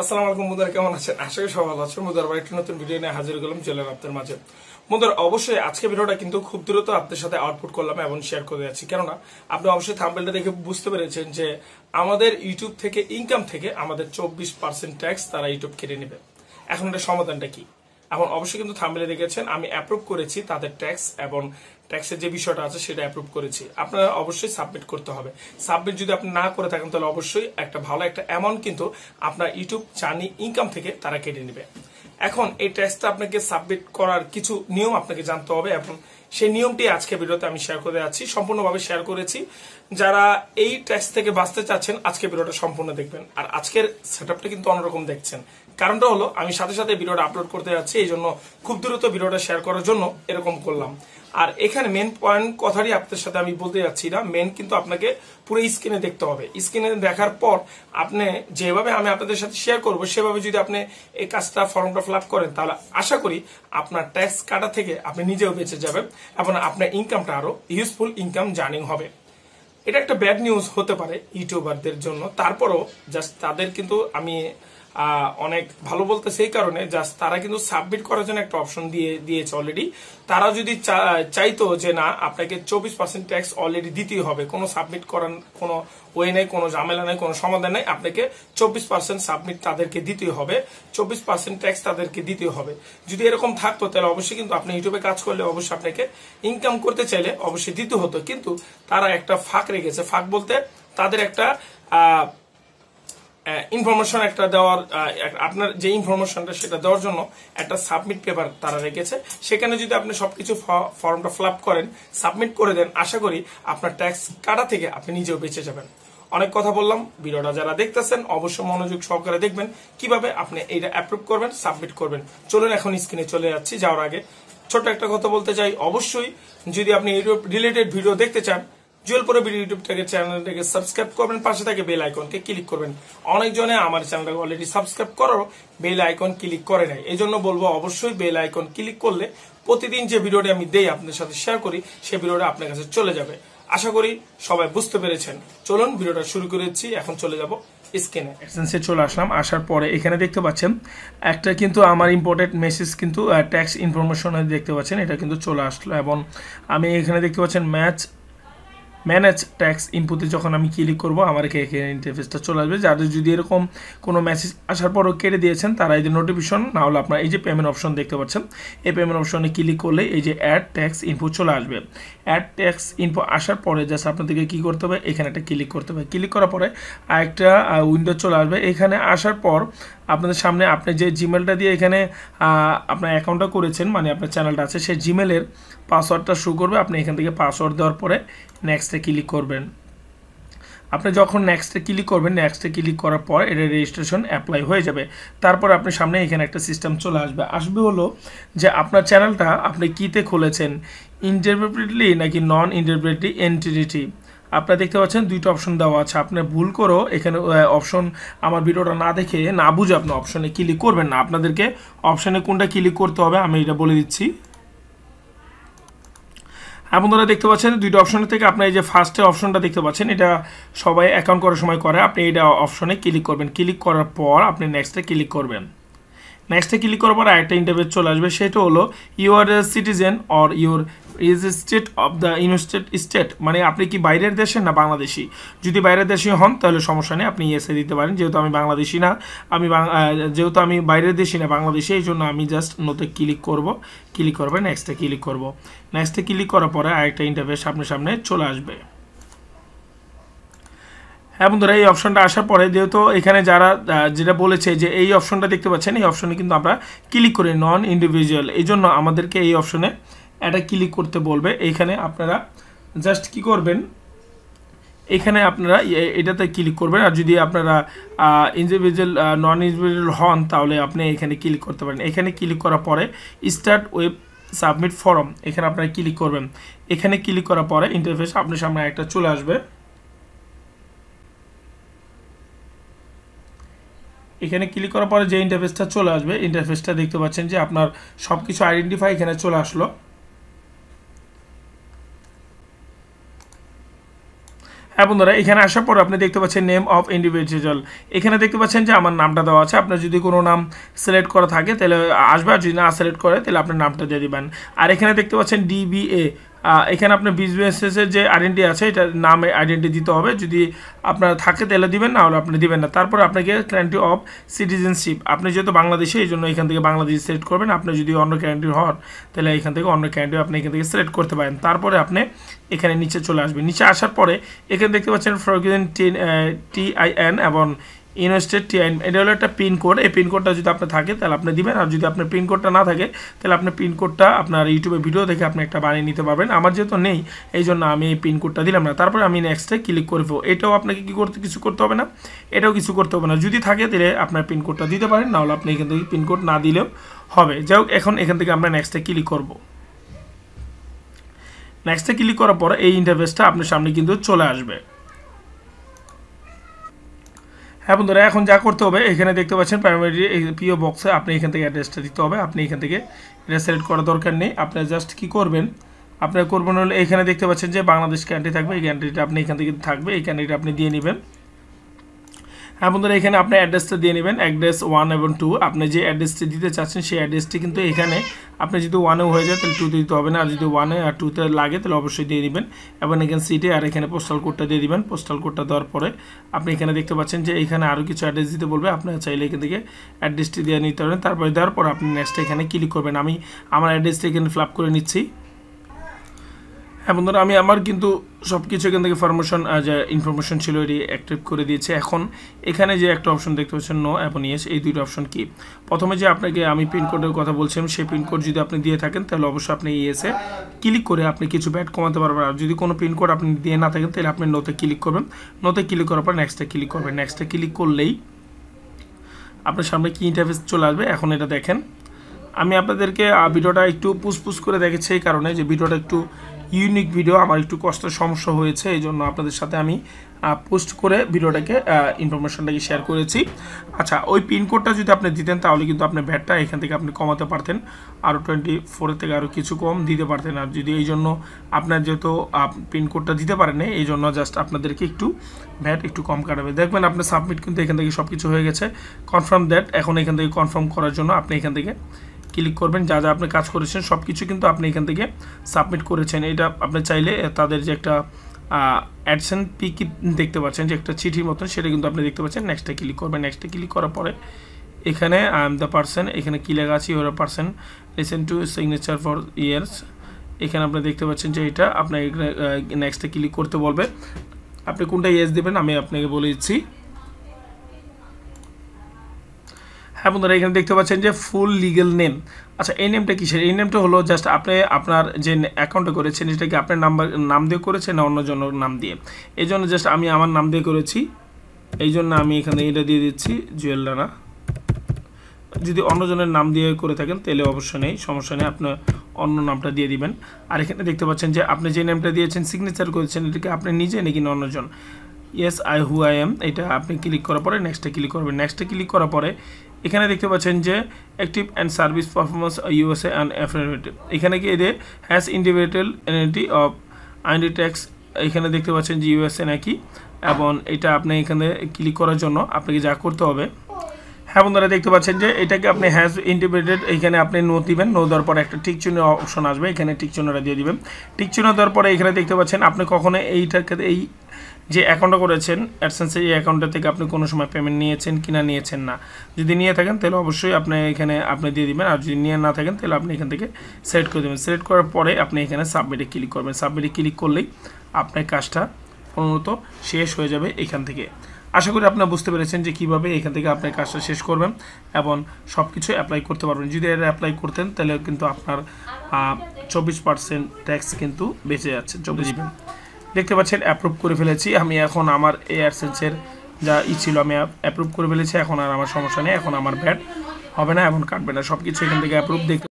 আসসালামু আলাইকুম মুদার, কেমন আছেন? আশা করি সবাই ভালো আছেন। মুদার, আবার একটি নতুন ভিডিও নিয়ে হাজির করলাম জেলার আপনার মাঝে। মুদার, অবশ্যই আজকে ভিডিওটা কিন্তু খুব দ্রুত আপনাদের সাথে আউটপুট করলাম এবং শেয়ার করে যাচ্ছি। কেননা, আপনি অবশ্যই থাম্বেলটা দেখে বুঝতে পেরেছেন যে আমাদের ইউটিউব থেকে ইনকাম থেকে আমাদের চব্বিশ পার্সেন্ট ট্যাক্স তারা ইউটিউব কেড়ে নেবে। এখন এটা সমাধানটা কি? এখন অবশ্যই কিন্তু থাম্বেলে দেখেছেন, আমি অ্যাপ্রুভ করেছি তাদের ট্যাক্স এবং ট্যাক্সের যে বিষয়টা আছে সেটা অ্যাপ্রুভ করেছি। আপনারা অবশ্যই সাবমিট করতে হবে। সাবমিট যদি আপনি না করে থাকেন, তাহলে অবশ্যই একটা ভালো একটা অ্যামাউন্ট কিন্তু আপনার ইউটিউব জার্নি ইনকাম থেকে তারা কেটে নেবে। এখন এই ট্যাক্সটা আপনাকে সাবমিট করার কিছু নিয়ম আপনাকে জানতে হবে এবং সেই নিয়মটি আজকে ভিডিওতে আমি শেয়ার করে যাচ্ছি সম্পূর্ণভাবে শেয়ার করেছি। যারা এই ট্যাক্স থেকে বাঁচতে চাচ্ছেন, আজকে ভিডিওটা সম্পূর্ণ দেখবেন। আর আজকের সেটআপটা কিন্তু অন্যরকম দেখছেন। কারণটা হলো, আমি সাথে সাথে ভিডিওটা আপলোড করতে যাচ্ছি, এই জন্য খুব দ্রুত ভিডিওটা শেয়ার করার জন্য এরকম করলাম। আর এখানে মেন পয়েন্ট কথাটি আপনাদের সাথে আমি বলতে যাচ্ছি না মেন কিন্তু আপনাকে পুরো স্ক্রিনে দেখতে হবে। স্ক্রিনে দেখার পর আপনি যেভাবে আমি আপনাদের সাথে শেয়ার করব, সেভাবে যদি আপনি এই কাজটা ফর্মটা ফিল করেন, তাহলে আশা করি আপনার ট্যাক্স কাটা থেকে আপনি নিজেও বেঁচে যাবেন এবং আপনার ইনকামটা আরও ইউজফুল ইনকাম জার্নিং হবে। এটা একটা ব্যাড নিউজ হতে পারে ইউটিউবারদের জন্য। তারপরও জাস্ট তাদের কিন্তু আমি অনেক ভালো বলতে সেই কারণে জাস্ট তারা কিন্তু সাবমিট করার জন্য একটা অপশন দিয়ে দিয়েছে অলরেডি তারা যদি চাইতো যে না আপনাকে চব্বিশ পার্সেন্ট ট্যাক্স অলরেডি দিতেই হবে কোনো সাবমিট করার কোনো ওয়ে নেই কোনো ঝামেলা নেই কোনো সমাধান নেই আপনাকে চব্বিশ পার্সেন্ট সাবমিট তাদেরকে দিতেই হবে চব্বিশ পার্সেন্ট ট্যাক্স তাদেরকে দিতেই হবে। যদি এরকম থাকতো তাহলে অবশ্যই কিন্তু আপনি ইউটিউবে কাজ করলে অবশ্যই আপনাকে ইনকাম করতে চাইলে অবশ্যই দিতে হতো। কিন্তু তারা একটা ফাঁক রেখেছে। ফাঁক বলতে তাদের একটা আহ, ইনফরমেশন একটা দেওয়ার আপনার যে ইনফরমেশনটা সেটা দেওয়ার জন্য একটা সাবমিট পেপার তারা রেখেছে। সেখানে যদি আপনি সবকিছু ফর্মটা ফিল আপ করেন সাবমিট করে দেন, আশা করি আপনার ট্যাক্স কাটা থেকে আপনি নিজেও বেঁচে যাবেন। অনেক কথা বললাম, ভিডিওটা যারা দেখতেছেন, অবশ্যই মনোযোগ সহকারে দেখবেন। কীভাবে আপনি এইটা অ্যাপ্রুভ করবেন সাবমিট করবেন? চলুন এখন স্ক্রিনে চলে যাচ্ছি, যাওয়ার আগে ছোট একটা কথা বলতে চাই। অবশ্যই যদি আপনি ইউটিউব রিলেটেড ভিডিও দেখতে চান জুয়েলপুরে ভিডিও ইউটিউব থেকে চ্যানেলটাকে সাবস্ক্রাইব করবেন, পাশে থাকে বেল আইকনকে ক্লিক করবেন। অনেকজনে আমার চ্যানেলটাকে অলরেডি সাবস্ক্রাইব করো বেল আইকন ক্লিক করে নাই। এই জন্য বলব অবশ্যই বেল আইকন ক্লিক করলে প্রতিদিন যে ভিডিওটা আমি দেই আপনাদের সাথে শেয়ার করি সেই ভিডিওটা আপনার কাছে চলে যাবে। আশা করি সবাই বুঝতে পেরেছেন। চলুন ভিডিওটা শুরু করেছি এখন চলে যাব স্ক্রিনে এক্সেন্সে চলে আসলাম। আসার পরে এখানে দেখতে পাচ্ছেন, একটা কিন্তু আমার ইম্পর্টেন্ট মেসেজ কিন্তু ট্যাক্স ইনফরমেশন দেখতে পাচ্ছেন। এটা কিন্তু চলে আসলো এবং আমি এখানে দেখতে পাচ্ছেন ম্যাচ ম্যানেজ ট্যাক্স ইনপুটে যখন আমি ক্লিক করব, আমার এখানে ইন্টারফেসটা চলে আসবে। যাদের যদি এরকম কোনো মেসেজ আসার পরও কেটে দিয়েছেন, তারা এই যে নোটিফিকেশন না হলে আপনার এই যে পেমেন্ট অপশন দেখতে পাচ্ছেন, এই পেমেন্ট অপশনে ক্লিক করলে এই যে অ্যাড ট্যাক্স ইনপুট চলে আসবে। অ্যাড ট্যাক্স ইনপু আসার পরে জাস্ট আপনাদেরকে কী করতে হবে? এখানে একটা ক্লিক করতে হবে। ক্লিক করার পরে আরেকটা উইন্ডো চলে আসবে। এখানে আসার পর আপনাদের সামনে আপনি যে জিমেলটা দিয়ে এখানে আপনার অ্যাকাউন্টটা করেছেন মানে আপনার চ্যানেলটা আছে, সেই জিমেলের পাসওয়ার্ডটা শো করবে। আপনি এখান থেকে পাসওয়ার্ড দেওয়ার পরে নেক্সটে ক্লিক করবেন। আপনি যখন নেক্সটে ক্লিক করবেন নেক্সটে ক্লিক করার পর এটা রেজিস্ট্রেশন অ্যাপ্লাই হয়ে যাবে। তারপর আপনার সামনে এখানে একটা সিস্টেম চলে আসবে। আসবে হলো যে আপনার চ্যানেলটা আপনি কীতে খুলেছেন? ইন্টারপ্রেটলি নাকি নন ইন্টারপ্রেটলি এন্টিটি আপনারা দেখতে পাচ্ছেন দুইটা অপশন দেওয়া আছে। আপনি ভুল করো, এখানে অপশন আমার ভিডিওটা না দেখে, না বুঝে আপনি অপশনে ক্লিক করবেন না। আপনাদেরকে অপশনে কোনটা ক্লিক করতে হবে, আমি এটা বলে দিচ্ছি। হ্যাঁ বন্ধুরা, দেখতে পাচ্ছেন দুইটা অপশনের থেকে আপনি এই যে ফার্স্টে অপশনটা দেখতে পাচ্ছেন, এটা সবাই অ্যাকাউন্ট করার সময় করে। আপনি এটা অপশনে ক্লিক করবেন। ক্লিক করার পর আপনি নেক্সটে ক্লিক করবেন। নেক্সটে ক্লিক করার পর আরেকটা ইন্টারভিউ চলে আসবে, সেটা হলো you are a citizen or your is state of the United State মানে আপনি কি বাইরের দেশের না বাংলাদেশি? যদি বাইরের দেশে হন, তাহলে সমস্যা নেই, আপনি ইয়েসে দিতে পারেন, যেহেতু আমি বাংলাদেশি না, আমি যেহেতু আমি বাইরের দেশি না বাংলাদেশি, এই জন্য আমি জাস্ট নোতে ক্লিক করব ক্লিক করবে নেক্সটে ক্লিক করব। নেক্সটে ক্লিক করার পরে আরেকটা ইন্টারভিউ সামনে সামনে চলে আসবে। হ্যাঁ বন্ধুরা, এই অপশনটা আসার পরে যেহেতু এখানে যারা যেটা বলেছে যে এই অপশনটা দেখতে পাচ্ছেন, এই অপশনে কিন্তু আমরা ক্লিক করি নন ইন্ডিভিজুয়াল এই জন্য আমাদেরকে এই অপশনে এটা ক্লিক করতে বলবে। এইখানে আপনারা জাস্ট কি করবেন? এখানে আপনারা এটাতে ক্লিক করবেন। আর যদি আপনারা ইন্ডিভিজুয়াল নন ইন্ডিভিজুয়াল হন, তাহলে আপনি এখানে ক্লিক করতে পারেন। এখানে ক্লিক করার পরে স্টার্ট ওয়েব সাবমিট ফর্ম এখানে আপনারা ক্লিক করবেন। এখানে ক্লিক করার পরে ইন্টারফেস আপনার সামনে একটা চলে আসবে। এখানে ক্লিক করার পরে যে ইন্টারফেসটা চলে আসবে ইন্টারফেসটা দেখতে পাচ্ছেন যে আপনার সব কিছু আইডেন্টিফাই এখানে চলে আসলো। হ্যাঁ বন্ধুরা, এখানে আসার পর আপনি দেখতে পাচ্ছেন নেম অফ ইন্ডিভিজুয়াল এখানে দেখতে পাচ্ছেন যে আমার নামটা দেওয়া আছে। আপনার যদি কোনো নাম সিলেক্ট করা থাকে, তাহলে আসবে, আর যদি না সিলেক্ট করে, তাহলে আপনার নামটা দিয়ে দিবেন। আর এখানে দেখতে পাচ্ছেন ডিবিএ এখানে আপনার বিজনেসের যে আইডেন্টি আছে এটা নামে আইডেন্টি দিতে হবে। যদি আপনার থাকে তাহলে দিবেন, না হলে আপনি দিবেন না। তারপর আপনাকে ক্যান্ট্রি অফ সিটিজেনশিপ আপনি যেহেতু বাংলাদেশে, এই জন্য এখান থেকে বাংলাদেশ সিলেক্ট করবেন। আপনি যদি অন্য ক্যান্ট্রি হন, তাহলে এখান থেকে অন্য ক্যান্ট্রি আপনি এখান থেকে সিলেক্ট করতে পারেন। তারপরে আপনি এখানে নিচে চলে আসবেন। নিচে আসার পরে এখানে দেখতে পাচ্ছেন ফরগেন টি টি আই এন এবং ইউনিভার্সিটির টি আইন এটা হলো একটা পিনকোড এই পিনকোডটা যদি আপনার থাকে, তাহলে আপনি দিবেন। আর যদি আপনার পিনকোডটা না থাকে, তাহলে আপনার পিনকোডটা আপনার ইউটিউবে ভিডিও দেখে আপনি একটা বানিয়ে নিতে পারবেন। আমার যেহেতু নেই, এই জন্য আমি এই পিনকোডটা দিলাম না। তারপরে আমি নেক্সটে ক্লিক করব এটাও আপনাকে কী করতে, কিছু করতে হবে না? এটাও কিছু করতে হবে না। যদি থাকে, তাহলে আপনার পিনকোডটা দিতে পারেন। নাহলে আপনি এখান থেকে পিনকোড না দিলেও হবে। যাই হোক, এখন এখান থেকে আমরা নেক্সটে ক্লিক করব। নেক্সটে ক্লিক করার পর এই ইন্টারফেসটা আপনার সামনে কিন্তু চলে আসবে। হ্যাঁ বন্ধুরা, এখন যা করতে হবে, এখানে দেখতে পাচ্ছেন প্রাইমারি পিও বক্সে আপনি এখান থেকে অ্যাড্রেসটা দিতে হবে। আপনি এখান থেকে এটা সিলেক্ট করার দরকার নেই। আপনি জাস্ট কি করবেন, আপনার করবেন হলে এখানে দেখতে পাচ্ছেন যে বাংলাদেশ ক্যান্ট্রি থাকবে। এই ক্যান্ট্রিটা আপনি এখান থেকে থাকবে, এই ক্যান্ট্রিটা আপনি দিয়ে নেবেন। হ্যাঁ বন্ধুরা, এখানে আপনি অ্যাড্রেসটা দিয়ে নেবেন অ্যাড্রেস ওয়ান এবং টু আপনি যে অ্যাড্রেসটি দিতে চাচ্ছেন, সেই অ্যাড্রেসটি কিন্তু এখানে আপনি যদি ওয়ানেও হয়ে যায়, তাহলে টুতে দিতে হবে না। আর যদি ওয়ানে আর টুতে লাগে, তাহলে অবশ্যই দিয়ে দিবেন। এবং এখানে সিটে আর এখানে পোস্টাল কোডটা দিয়ে দিবেন। পোস্টাল কোডটা দেওয়ার পরে আপনি এখানে দেখতে পাচ্ছেন যে এখানে আরও কিছু অ্যাড্রেস দিতে বলবে। আপনার চাইলে এখান থেকে অ্যাড্রেসটি দিয়ে নিতে পারেন। তারপরে দেওয়ার পর আপনি নেক্সট এখানে ক্লিক করবেন। আমি আমার অ্যাড্রেসটা এখানে ফিল করে নিচ্ছি। হ্যাঁ বন্ধুরা, আমি আমার কিন্তু সব কিছু এখান থেকে ফরমেশন যে ইনফরমেশন ছিল এটি অ্যাক্টিভ করে দিয়েছে। এখন এখানে যে একটা অপশন দেখতে পাচ্ছেন নো এবং ইয়েস এই দুইটা অপশন কি? প্রথমে যে আপনাকে আমি পিনকোডের কথা বলছিলাম, সেই পিনকোড যদি আপনি দিয়ে থাকেন, তাহলে অবশ্যই আপনি ইয়েসে ক্লিক করে আপনি কিছু ব্যাট কমাতে পারবেন। আর যদি কোনো পিনকোড আপনি দিয়ে না থাকেন, তাহলে আপনি নোতে ক্লিক করবেন। নোতে ক্লিক করার পর নেক্সটে ক্লিক করবেন। নেক্সটে ক্লিক করলেই আপনার সামনে কি ইন্টারফেস চলে আসবে? এখন এটা দেখেন। আমি আপনাদেরকে ভিডিওটা একটু পুসপুস করে দেখেছি এই কারণে, যে ভিডিওটা একটু ইউনিক ভিডিও আমার একটু কষ্টের সমস্যা হয়েছে এই জন্য আপনাদের সাথে আমি পোস্ট করে ভিডিওটাকে ইনফরমেশনটাকে শেয়ার করেছি। আচ্ছা ওই পিনকোডটা যদি আপনি দিতেন, তাহলে কিন্তু আপনি ভ্যাটটা এখান থেকে আপনি কমাতে পারতেন। আরও টোয়েন্টি ফোরের থেকে আরও কিছু কম দিতে পারতেন। আর যদি এই জন্য আপনার যেহেতু পিনকোডটা দিতে পারেন এই জন্য জাস্ট আপনাদেরকে একটু ভ্যাট একটু কম কাটাবে। দেখবেন আপনার সাবমিট কিন্তু এখান থেকে সব কিছু হয়ে গেছে। কনফার্ম দ্যাট এখন এখান থেকে কনফার্ম করার জন্য আপনি এখান থেকে ক্লিক করবেন, যা যা আপনি কাজ করেছেন সব কিছু কিন্তু আপনি এখান থেকে সাবমিট করেছেন। এটা আপনি চাইলে তাদের যে একটা অ্যাডসেন পিকি দেখতে পাচ্ছেন, যে একটা চিঠির মতন, সেটা কিন্তু আপনি দেখতে পাচ্ছেন। নেক্সটে ক্লিক করবেন নেক্সটে ক্লিক করার পরে, এখানে আই এম দ্য পার্সন এখানে কী লেখা আছে your person listen to signature for years এখানে আপনি দেখতে পাচ্ছেন যে এটা আপনার নেক্সটে ক্লিক করতে বলবে। আপনি কোনটা ইয়েস দেবেন, আমি আপনাকে বলে দিচ্ছি। হ্যাঁ বন্ধুরা, এখানে দেখতে পাচ্ছেন যে ফুল লিগেল নেম আচ্ছা এই নেমটা কিসের? এই নেমটা হলো জাস্ট আপনি আপনার যে অ্যাকাউন্টে করেছেন, সেটা কি আপনার নাম্বার নাম দিয়ে করেছেন না অন্যজনের নাম দিয়ে? এই জন্য জাস্ট আমি আমার নাম দিয়ে করেছি। এই জন্য আমি এখানে এটা দিয়ে দিচ্ছি, জুয়েল রানা। যদি অন্যজনের নাম দিয়ে করে থাকেন, তাহলে অবশ্যই নেই, সমস্যা নেই আপনার অন্য নামটা দিয়ে দিবেন। আর এখানে দেখতে পাচ্ছেন যে আপনি যে নেমটা দিয়েছেন সিগনেচার করেছেন এটাকে আপনি নিজে নাকি অন্যজন yes I who I am এটা আপনি ক্লিক করার পরে নেক্সটে ক্লিক করবেন। নেক্সটে ক্লিক করার পরে এখানে দেখতে পাচ্ছেন যে active and service performance USA and affidavit এখানে কি এদের has individual NIT of আইনডি tax এখানে দেখতে পাচ্ছেন যে ইউএসএ নাকি। এবং এটা আপনি এখানে ক্লিক করার জন্য আপনাকে যা করতে হবে হ্যাঁ বন্ধুরা, দেখতে পাচ্ছেন যে এটাকে আপনি হ্যাজ ইন্টিগ্রেটেড এখানে আপনি নো দিবেন নো দেওয়ার পরে একটা টিক চিহ্ন অপশন আসবে, এখানে টিক চিহ্নটা দিয়ে দিবেন। টিক চিহ্ন দেওয়ার পরে এখানে দেখতে পাচ্ছেন আপনি কখনো এইটাকে, এই যে অ্যাকাউন্টটা করেছেন অ্যাডসেন্সের এই অ্যাকাউন্টটা থেকে আপনি কোনো সময় পেমেন্ট নিয়েছেন কি না নিয়েছেন না। যদি নিয়ে থাকেন, তাহলে অবশ্যই আপনি এখানে আপনি দিয়ে দিবেন, আর যদি নিয়ে না থাকেন, তাহলে আপনি এখান থেকে সিলেক্ট করে দেবেন। সিলেক্ট করার পরে আপনি এখানে সাবমিটে ক্লিক করবেন। সাবমিটে ক্লিক করলেই আপনার কাজটা প্রণত শেষ হয়ে যাবে এখান থেকে। আশা করি আপনারা বুঝতে পেরেছেন যে কীভাবে এখান থেকে আপনার কাজটা শেষ করবেন এবং সব কিছু অ্যাপ্লাই করতে পারবেন। যদি এটা অ্যাপ্লাই করতেন, তাহলে কিন্তু আপনার চব্বিশ পার্সেন্ট ট্যাক্স কিন্তু বেঁচে যাচ্ছে, চব্বিশ দেখতে পাচ্ছেন অ্যাপ্রুভ করে ফেলেছি। আমি এখন আমার এয়ারসেন্সের যা ই ছিল, আমি অ্যাপ্রুভ করে ফেলেছি। এখন আর আমার সমস্যা নেই, এখন আমার ব্যাট হবে না, এখন কাটবে না। সব কিছু এখান থেকে অ্যাপ্রুভ দেখতে